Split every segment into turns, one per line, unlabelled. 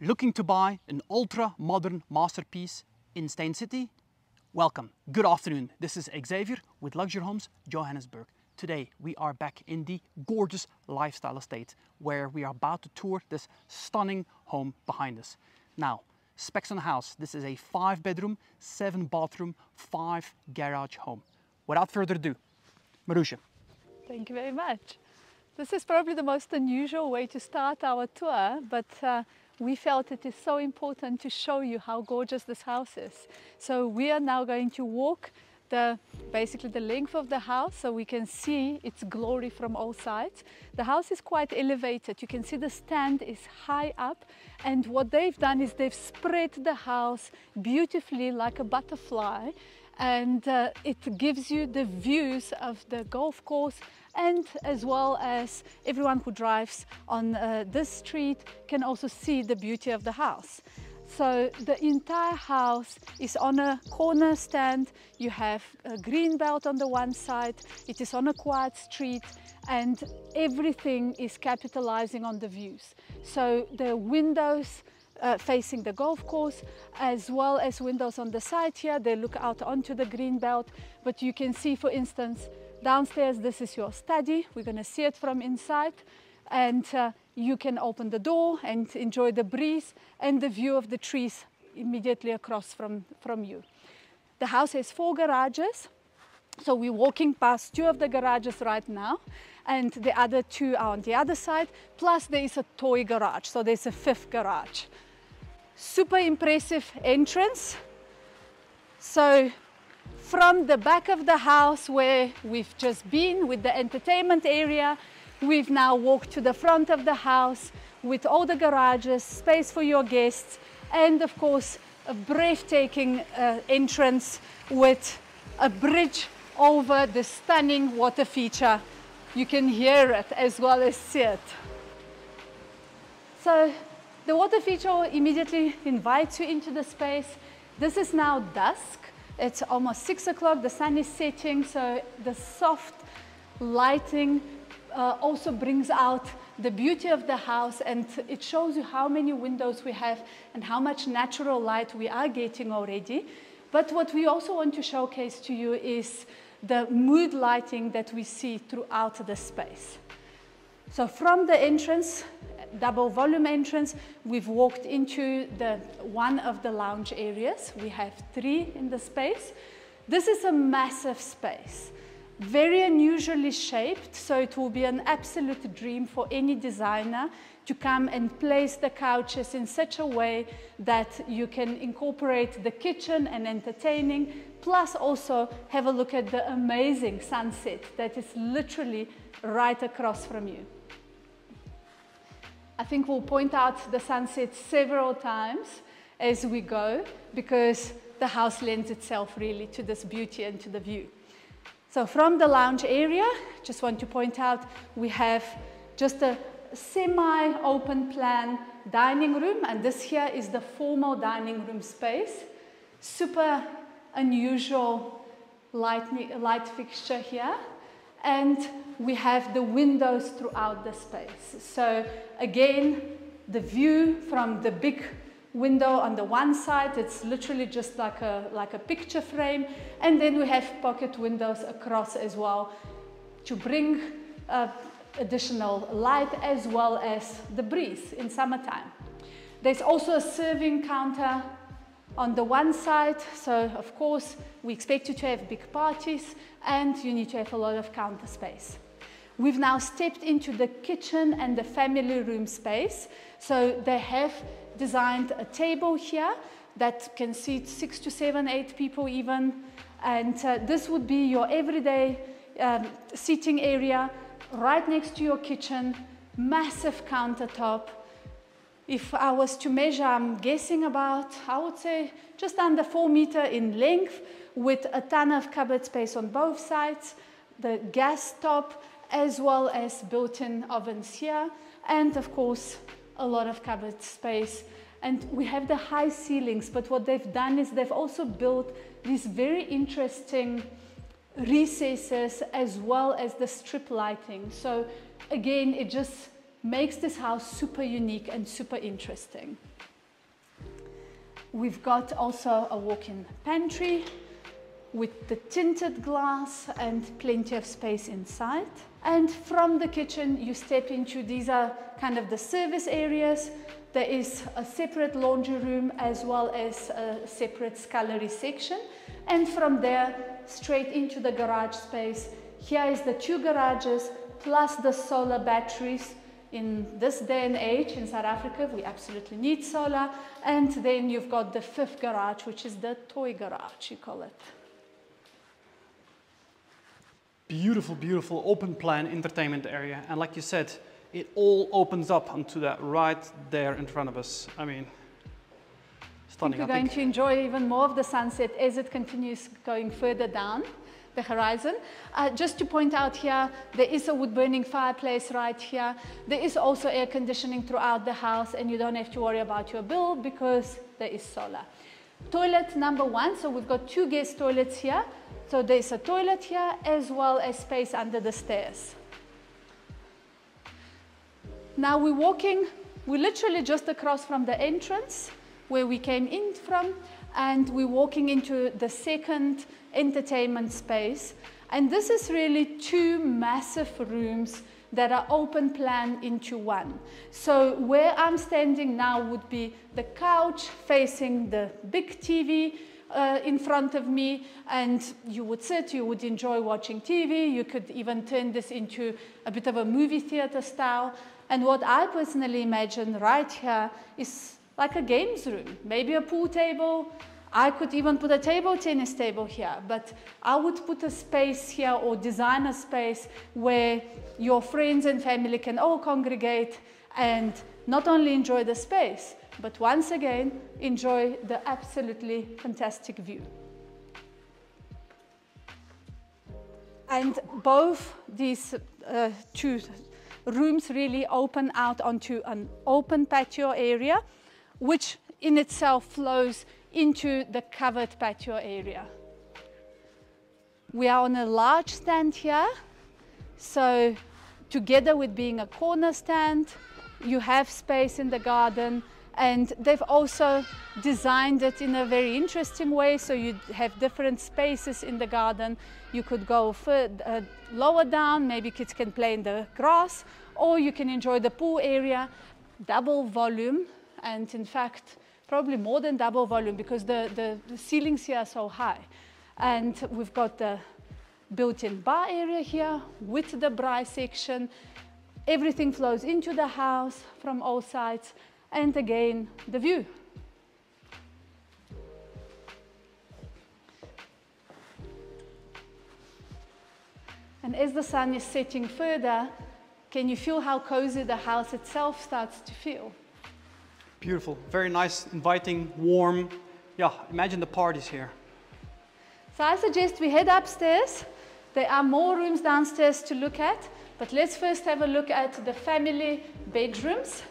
Looking to buy an ultra modern masterpiece in Steyn City? Welcome. Good afternoon. This is Xavier with Luxury Homes Johannesburg. Today we are back in the gorgeous lifestyle estate where we are about to tour this stunning home behind us. Now, specs on the house. This is a five bedroom, seven bathroom, five garage home. Without further ado, Marussia.
Thank you very much. This is probably the most unusual way to start our tour, but uh, we felt it is so important to show you how gorgeous this house is. So we are now going to walk the basically the length of the house so we can see its glory from all sides. The house is quite elevated. You can see the stand is high up and what they've done is they've spread the house beautifully like a butterfly and uh, it gives you the views of the golf course and as well as everyone who drives on uh, this street can also see the beauty of the house. So the entire house is on a corner stand. You have a green belt on the one side. It is on a quiet street and everything is capitalizing on the views. So the windows uh, facing the golf course as well as windows on the side here. They look out onto the green belt, but you can see, for instance, downstairs, this is your study. We're going to see it from inside and uh, you can open the door and enjoy the breeze and the view of the trees immediately across from, from you. The house has four garages. So we're walking past two of the garages right now and the other two are on the other side. Plus there is a toy garage. So there's a fifth garage. Super impressive entrance. So from the back of the house where we've just been with the entertainment area, we've now walked to the front of the house with all the garages, space for your guests, and of course, a breathtaking uh, entrance with a bridge over the stunning water feature. You can hear it as well as see it. So the water feature immediately invites you into the space. This is now dusk. It's almost six o'clock, the sun is setting, so the soft lighting uh, also brings out the beauty of the house and it shows you how many windows we have and how much natural light we are getting already. But what we also want to showcase to you is the mood lighting that we see throughout the space. So from the entrance, double volume entrance, we've walked into the one of the lounge areas. We have three in the space. This is a massive space, very unusually shaped, so it will be an absolute dream for any designer to come and place the couches in such a way that you can incorporate the kitchen and entertaining, plus also have a look at the amazing sunset that is literally right across from you. I think we'll point out the sunset several times as we go because the house lends itself really to this beauty and to the view. So from the lounge area, just want to point out we have just a semi-open plan dining room and this here is the formal dining room space. Super unusual light, light fixture here and we have the windows throughout the space. So again, the view from the big window on the one side, it's literally just like a, like a picture frame. And then we have pocket windows across as well to bring uh, additional light as well as the breeze in summertime. There's also a serving counter on the one side, so of course we expect you to have big parties and you need to have a lot of counter space. We've now stepped into the kitchen and the family room space. So they have designed a table here that can seat six to seven, eight people even. And uh, this would be your everyday um, seating area right next to your kitchen, massive countertop, if I was to measure, I'm guessing about, I would say, just under four meter in length with a ton of cupboard space on both sides, the gas top, as well as built-in ovens here, and of course, a lot of cupboard space. And we have the high ceilings, but what they've done is they've also built these very interesting recesses as well as the strip lighting. So again, it just makes this house super unique and super interesting. We've got also a walk-in pantry with the tinted glass and plenty of space inside. And from the kitchen, you step into, these are kind of the service areas. There is a separate laundry room as well as a separate scullery section. And from there, straight into the garage space. Here is the two garages plus the solar batteries in this day and age in South Africa, we absolutely need solar. And then you've got the fifth garage, which is the toy garage, you call it.
Beautiful, beautiful open plan entertainment area. And like you said, it all opens up onto that right there in front of us. I mean, stunning.
We're going to enjoy even more of the sunset as it continues going further down the horizon. Uh, just to point out here, there is a wood burning fireplace right here. There is also air conditioning throughout the house and you don't have to worry about your bill because there is solar. Toilet number one, so we've got two guest toilets here. So there's a toilet here as well as space under the stairs. Now we're walking, we're literally just across from the entrance where we came in from and we're walking into the second entertainment space. And this is really two massive rooms that are open plan into one. So where I'm standing now would be the couch facing the big TV uh, in front of me and you would sit, you would enjoy watching TV. You could even turn this into a bit of a movie theater style. And what I personally imagine right here is like a games room, maybe a pool table, I could even put a table tennis table here, but I would put a space here or design a space where your friends and family can all congregate and not only enjoy the space, but once again, enjoy the absolutely fantastic view. And both these uh, two rooms really open out onto an open patio area, which in itself flows into the covered patio area. We are on a large stand here, so together with being a corner stand, you have space in the garden and they've also designed it in a very interesting way so you have different spaces in the garden you could go uh, lower down maybe kids can play in the grass or you can enjoy the pool area double volume and in fact probably more than double volume because the, the, the ceilings here are so high. And we've got the built-in bar area here with the braai section. Everything flows into the house from all sides. And again, the view. And as the sun is setting further, can you feel how cozy the house itself starts to feel?
Beautiful, very nice, inviting, warm. Yeah, imagine the parties here.
So I suggest we head upstairs. There are more rooms downstairs to look at, but let's first have a look at the family bedrooms.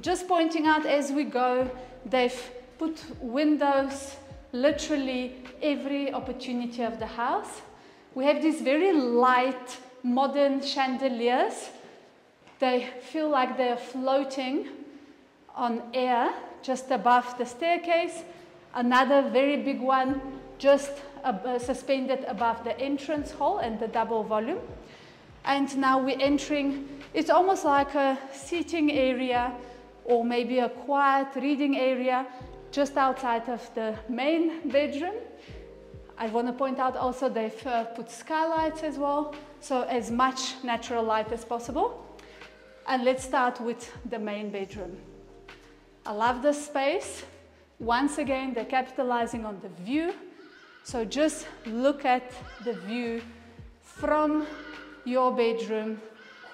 Just pointing out as we go, they've put windows literally every opportunity of the house. We have these very light, modern chandeliers. They feel like they're floating on air just above the staircase, another very big one just uh, suspended above the entrance hall and the double volume. And now we're entering, it's almost like a seating area or maybe a quiet reading area just outside of the main bedroom. I want to point out also they've uh, put skylights as well, so as much natural light as possible. And let's start with the main bedroom. I love the space. Once again, they're capitalizing on the view. So just look at the view from your bedroom.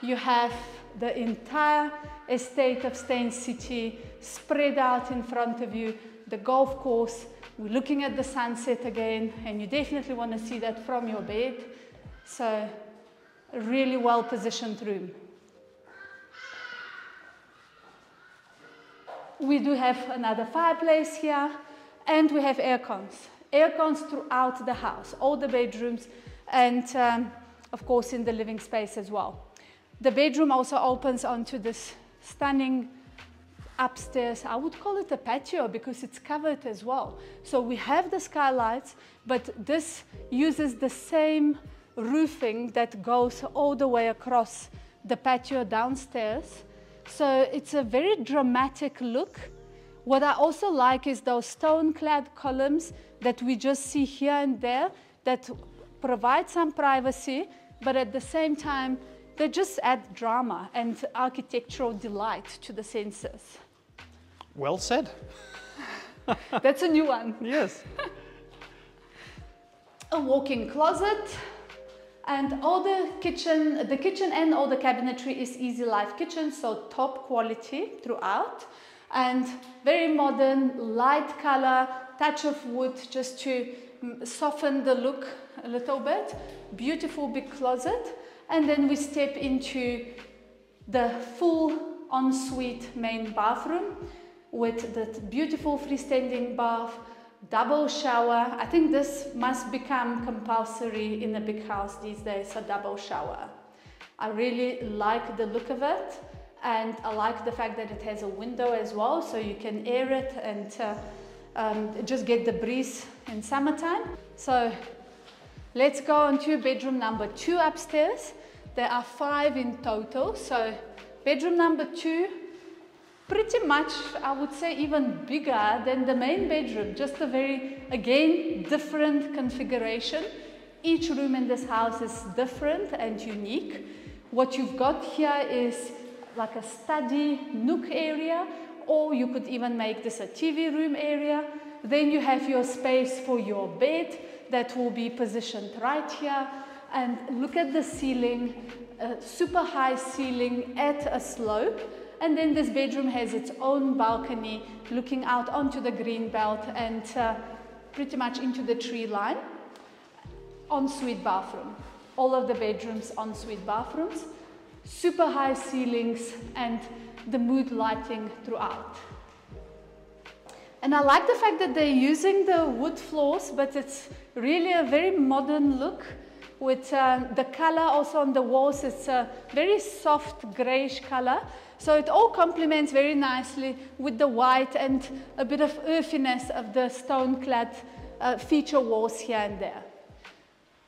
You have the entire estate of Steyn City spread out in front of you, the golf course. We're looking at the sunset again, and you definitely want to see that from your bed. So, really well positioned room. We do have another fireplace here, and we have air cons. Air cons throughout the house, all the bedrooms, and um, of course in the living space as well. The bedroom also opens onto this stunning upstairs. I would call it a patio because it's covered as well. So we have the skylights, but this uses the same roofing that goes all the way across the patio downstairs. So it's a very dramatic look. What I also like is those stone-clad columns that we just see here and there that provide some privacy, but at the same time, they just add drama and architectural delight to the senses.
Well said.
That's a new one.
Yes.
a walk-in closet, and all the kitchen, the kitchen and all the cabinetry is Easy Life Kitchen, so top quality throughout. And very modern, light color, touch of wood just to mm, soften the look a little bit. Beautiful big closet. And then we step into the full ensuite main bathroom with the beautiful freestanding bath, double shower. I think this must become compulsory in a big house these days, a double shower. I really like the look of it and I like the fact that it has a window as well so you can air it and uh, um, just get the breeze in summertime. So let's go on to bedroom number two upstairs. There are five in total. So bedroom number two pretty much, I would say, even bigger than the main bedroom. Just a very, again, different configuration. Each room in this house is different and unique. What you've got here is like a study nook area, or you could even make this a TV room area. Then you have your space for your bed that will be positioned right here. And look at the ceiling, a super high ceiling at a slope and then this bedroom has its own balcony looking out onto the green belt and uh, pretty much into the tree line. Ensuite bathroom. All of the bedrooms ensuite bathrooms. Super high ceilings and the mood lighting throughout. And I like the fact that they're using the wood floors, but it's really a very modern look with uh, the color also on the walls. It's a very soft grayish color so it all complements very nicely with the white and a bit of earthiness of the stone-clad uh, feature walls here and there.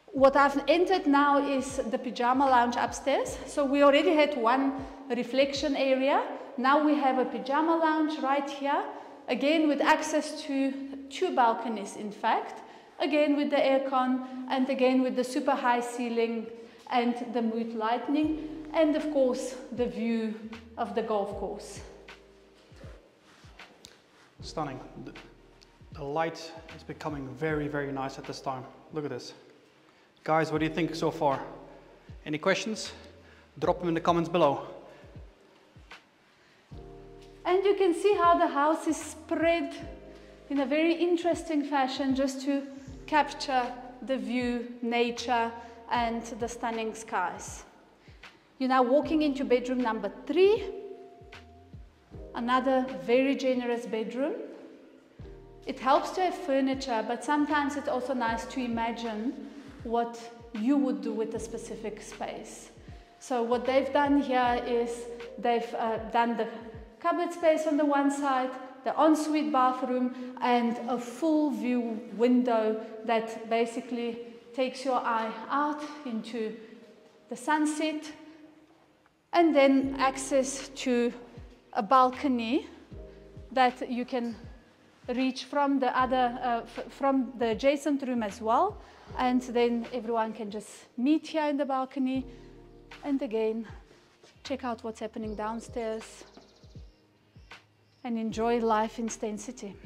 What I've entered now is the pyjama lounge upstairs. So we already had one reflection area. Now we have a pyjama lounge right here, again with access to two balconies in fact, again with the aircon and again with the super high ceiling and the mood lighting and of course the view of the golf course.
Stunning. The, the light is becoming very, very nice at this time. Look at this. Guys, what do you think so far? Any questions? Drop them in the comments below.
And you can see how the house is spread in a very interesting fashion just to capture the view, nature, and the stunning skies. You're now walking into bedroom number three. Another very generous bedroom. It helps to have furniture, but sometimes it's also nice to imagine what you would do with a specific space. So what they've done here is they've uh, done the cupboard space on the one side, the ensuite bathroom, and a full view window that basically takes your eye out into the sunset and then access to a balcony that you can reach from the other, uh, from the adjacent room as well. And then everyone can just meet here in the balcony and again, check out what's happening downstairs and enjoy life in Steyn City.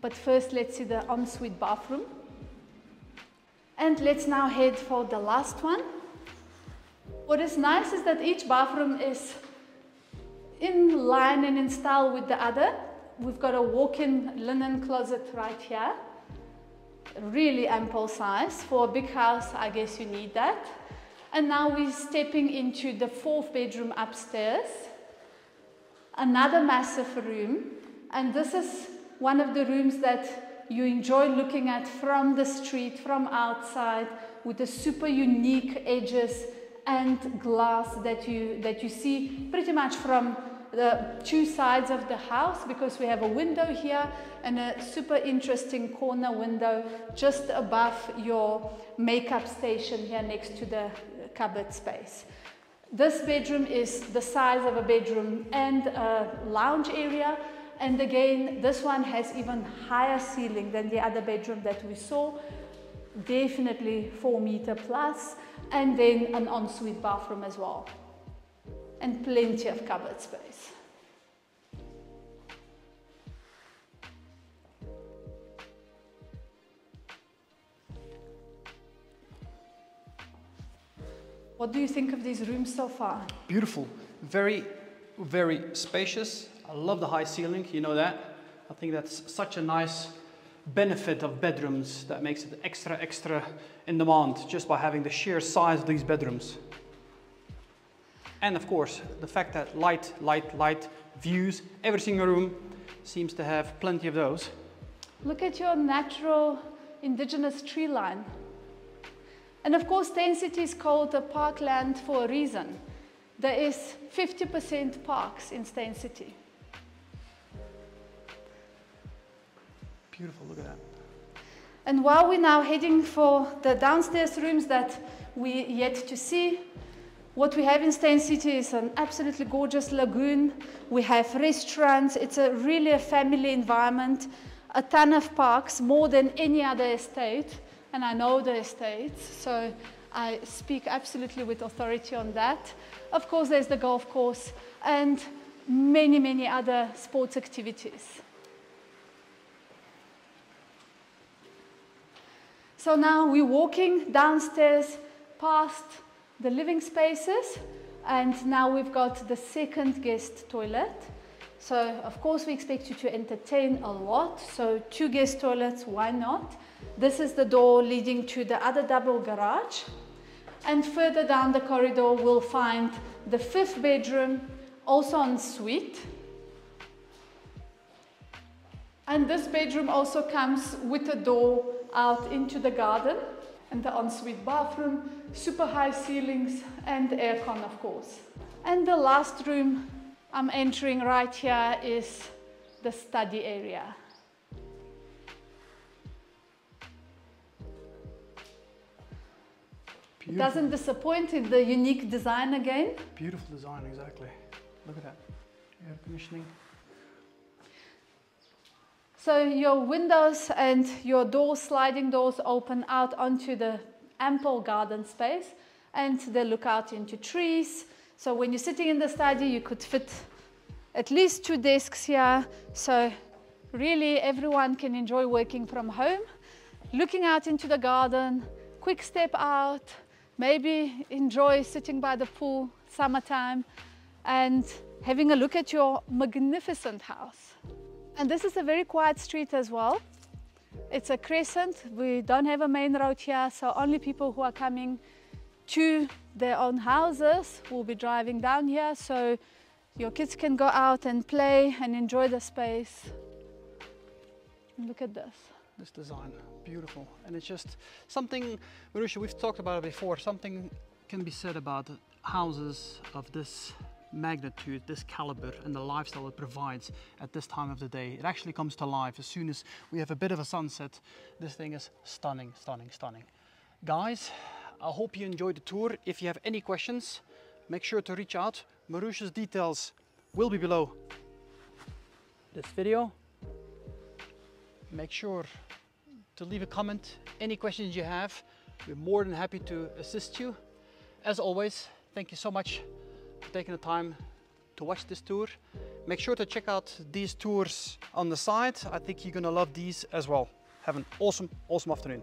But first, let's see the ensuite bathroom. And let's now head for the last one. What is nice is that each bathroom is in line and in style with the other. We've got a walk-in linen closet right here. Really ample size. For a big house, I guess you need that. And now we're stepping into the fourth bedroom upstairs. Another massive room. And this is one of the rooms that you enjoy looking at from the street, from outside, with the super unique edges and glass that you, that you see pretty much from the two sides of the house because we have a window here and a super interesting corner window just above your makeup station here next to the cupboard space. This bedroom is the size of a bedroom and a lounge area and again this one has even higher ceiling than the other bedroom that we saw definitely 4 meter plus and then an ensuite bathroom as well and plenty of cupboard space. What do you think of these rooms so far?
Beautiful, very, very spacious. I love the high ceiling, you know that. I think that's such a nice benefit of bedrooms that makes it extra, extra in demand just by having the sheer size of these bedrooms. And of course, the fact that light, light, light views, every single room seems to have plenty of those.
Look at your natural indigenous tree line. And of course, Steyn City is called a parkland for a reason. There is 50% parks in Steyn City.
Beautiful, look at that.
And while we're now heading for the downstairs rooms that we yet to see, what we have in Steyn City is an absolutely gorgeous lagoon. We have restaurants. It's a really a family environment. A ton of parks, more than any other estate. And I know the estates, so I speak absolutely with authority on that. Of course, there's the golf course and many, many other sports activities. So now we're walking downstairs past the living spaces and now we've got the second guest toilet. So of course we expect you to entertain a lot. So two guest toilets, why not? This is the door leading to the other double garage. And further down the corridor we'll find the fifth bedroom, also en suite. And this bedroom also comes with a door out into the garden and the ensuite bathroom, super high ceilings and aircon of course. And the last room I'm entering right here is the study area. Beautiful. Doesn't disappoint in the unique design again.
Beautiful design, exactly. Look at that. Air conditioning.
So your windows and your doors, sliding doors open out onto the ample garden space and they look out into trees. So when you're sitting in the study, you could fit at least two desks here. So really everyone can enjoy working from home. Looking out into the garden, quick step out, maybe enjoy sitting by the pool, summertime, and having a look at your magnificent house. And this is a very quiet street as well. It's a crescent. We don't have a main road here, so only people who are coming to their own houses We'll be driving down here. So your kids can go out and play and enjoy the space. Look at this.
This design, beautiful. And it's just something, Marussia, we've talked about it before, something can be said about houses of this magnitude, this caliber and the lifestyle it provides at this time of the day. It actually comes to life as soon as we have a bit of a sunset. This thing is stunning, stunning, stunning. Guys, I hope you enjoyed the tour. If you have any questions, make sure to reach out. Marussia's details will be below this video. Make sure to leave a comment. Any questions you have, we're more than happy to assist you. As always, thank you so much for taking the time to watch this tour. Make sure to check out these tours on the side. I think you're gonna love these as well. Have an awesome, awesome afternoon.